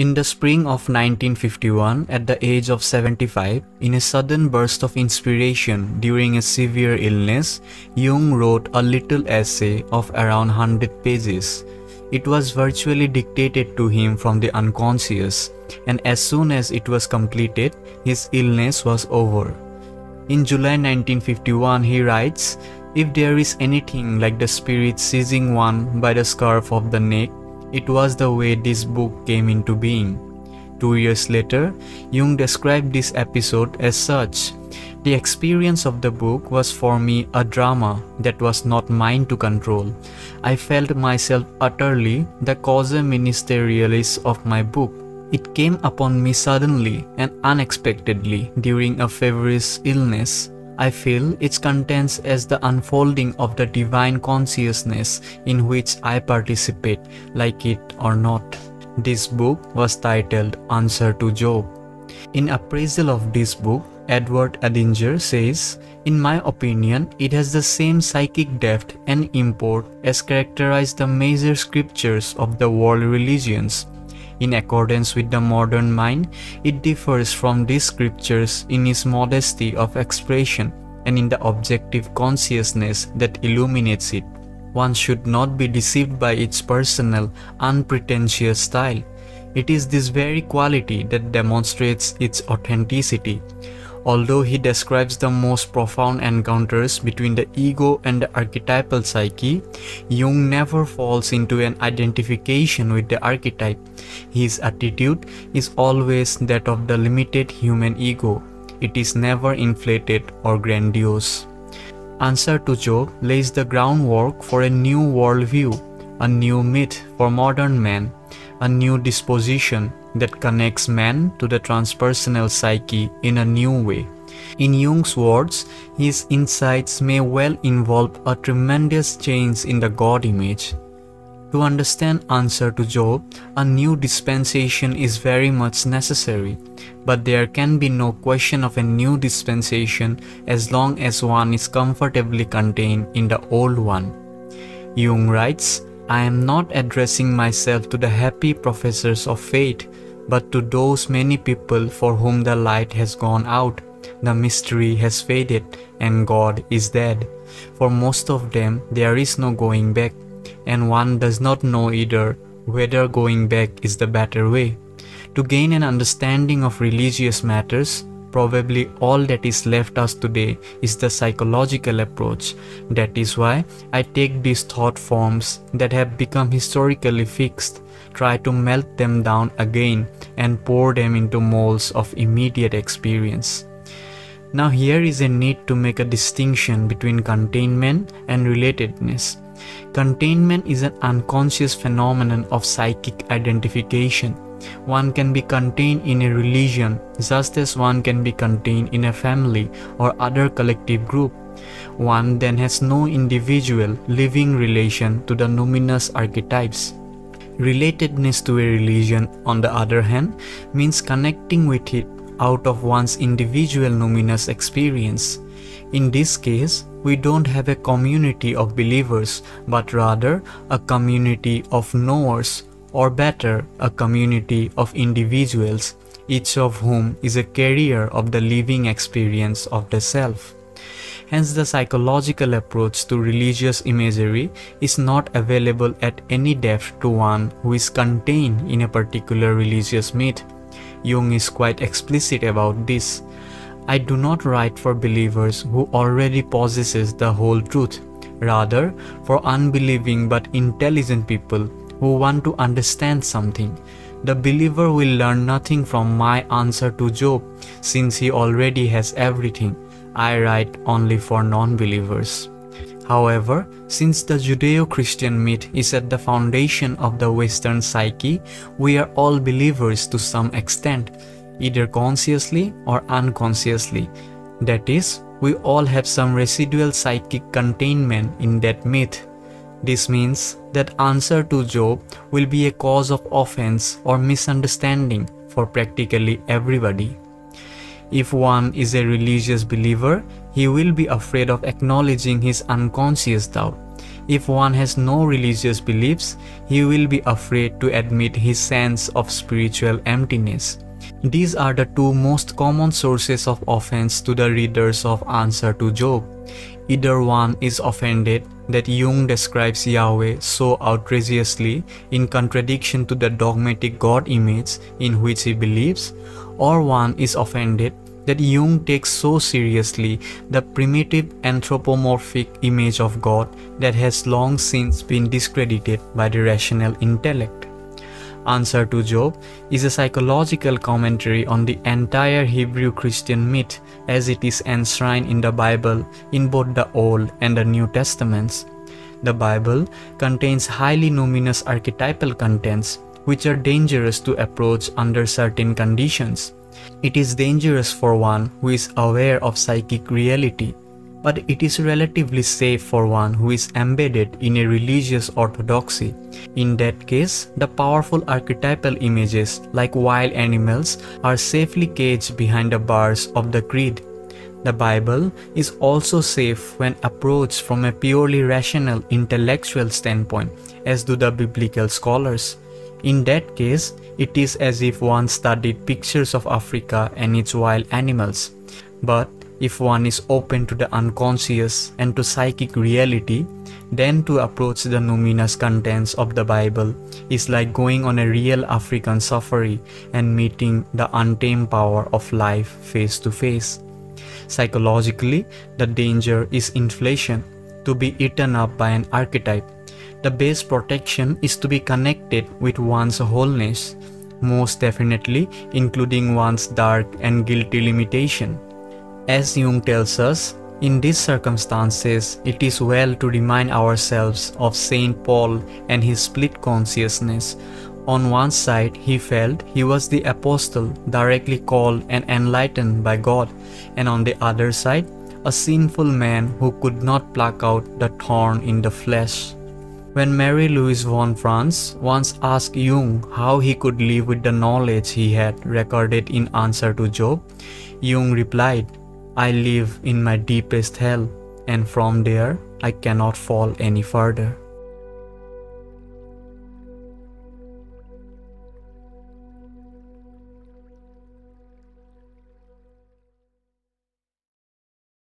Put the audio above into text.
In the spring of 1951, at the age of 75, in a sudden burst of inspiration during a severe illness, Jung wrote a little essay of around 100 pages. It was virtually dictated to him from the unconscious, and as soon as it was completed, his illness was over. In July 1951, he writes, If there is anything like the spirit seizing one by the scarf of the neck, it was the way this book came into being. Two years later, Jung described this episode as such. The experience of the book was for me a drama that was not mine to control. I felt myself utterly the causa ministerialis of my book. It came upon me suddenly and unexpectedly during a feverish illness I feel its contents as the unfolding of the divine consciousness in which I participate, like it or not. This book was titled Answer to Job. In appraisal of this book, Edward Edinger says, In my opinion, it has the same psychic depth and import as characterize the major scriptures of the world religions. In accordance with the modern mind, it differs from these scriptures in its modesty of expression and in the objective consciousness that illuminates it. One should not be deceived by its personal, unpretentious style. It is this very quality that demonstrates its authenticity. Although he describes the most profound encounters between the ego and the archetypal psyche, Jung never falls into an identification with the archetype. His attitude is always that of the limited human ego. It is never inflated or grandiose. Answer to Job lays the groundwork for a new worldview, a new myth for modern man, a new dispensation that connects man to the transpersonal psyche in a new way. In Jung's words, his insights may well involve a tremendous change in the God image. To understand answer to Job, a new dispensation is very much necessary, but there can be no question of a new dispensation as long as one is comfortably contained in the old one. Jung writes, I am not addressing myself to the happy professors of faith, but to those many people for whom the light has gone out, the mystery has faded, and God is dead. For most of them, there is no going back, and one does not know either whether going back is the better way. To gain an understanding of religious matters, Probably all that is left us today is the psychological approach. That is why I take these thought forms that have become historically fixed, try to melt them down again, and pour them into molds of immediate experience. Now, here is a need to make a distinction between containment and relatedness. Containment is an unconscious phenomenon of psychic identification one can be contained in a religion just as one can be contained in a family or other collective group. One then has no individual living relation to the numinous archetypes. Relatedness to a religion, on the other hand, means connecting with it out of one's individual numinous experience. In this case, we don't have a community of believers, but rather a community of knowers or better, a community of individuals, each of whom is a carrier of the living experience of the self. Hence, the psychological approach to religious imagery is not available at any depth to one who is contained in a particular religious myth. Jung is quite explicit about this. I do not write for believers who already possesses the whole truth, rather for unbelieving but intelligent people who want to understand something. The believer will learn nothing from my answer to Job since he already has everything. I write only for non believers. However, since the Judeo Christian myth is at the foundation of the Western psyche, we are all believers to some extent, either consciously or unconsciously. That is, we all have some residual psychic containment in that myth this means that answer to Job will be a cause of offense or misunderstanding for practically everybody. If one is a religious believer, he will be afraid of acknowledging his unconscious doubt. if one has no religious beliefs, he will be afraid to admit his sense of spiritual emptiness. These are the two most common sources of offense to the readers of Answer to Job. Either one is offended that Jung describes Yahweh so outrageously in contradiction to the dogmatic God image in which he believes, or one is offended that Jung takes so seriously the primitive anthropomorphic image of God that has long since been discredited by the rational intellect. Answer to Job is a psychological commentary on the entire Hebrew Christian myth as it is enshrined in the Bible in both the Old and the New Testaments. The Bible contains highly numinous archetypal contents which are dangerous to approach under certain conditions. It is dangerous for one who is aware of psychic reality but it is relatively safe for one who is embedded in a religious orthodoxy. In that case, the powerful archetypal images like wild animals are safely caged behind the bars of the creed. The Bible is also safe when approached from a purely rational intellectual standpoint, as do the biblical scholars. In that case, it is as if one studied pictures of Africa and its wild animals. But if one is open to the unconscious and to psychic reality, then to approach the numinous contents of the Bible is like going on a real African safari and meeting the untamed power of life face to face. Psychologically, the danger is inflation, to be eaten up by an archetype. The best protection is to be connected with one's wholeness, most definitely including one's dark and guilty limitation. As Jung tells us, in these circumstances, it is well to remind ourselves of Saint Paul and his split consciousness. On one side, he felt he was the apostle directly called and enlightened by God, and on the other side, a sinful man who could not pluck out the thorn in the flesh. When Marie-Louise von Franz once asked Jung how he could live with the knowledge he had recorded in answer to Job, Jung replied, I live in my deepest hell, and from there I cannot fall any further.